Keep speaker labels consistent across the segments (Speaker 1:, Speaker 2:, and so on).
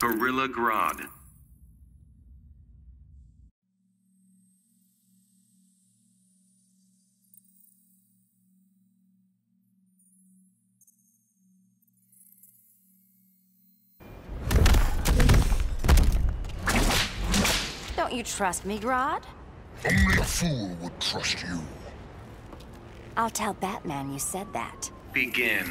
Speaker 1: Gorilla Grodd.
Speaker 2: Don't you trust me, Grodd?
Speaker 3: Only a fool would trust you.
Speaker 2: I'll tell Batman you said that.
Speaker 1: Begin.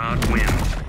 Speaker 1: outwinds.